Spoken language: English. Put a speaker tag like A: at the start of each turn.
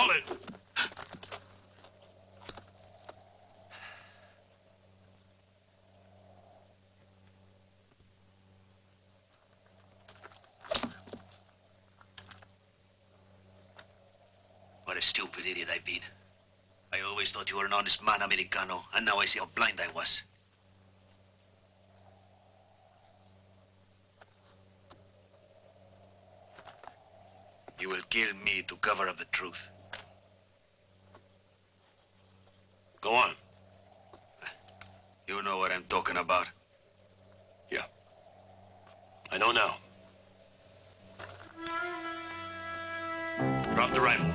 A: bullet.
B: What a stupid idiot I've been. I always thought you were an honest man, Americano, and now I see how blind I was. You will kill me to cover up the truth. You know what I'm talking about. Yeah.
A: I know now. Drop the rifle.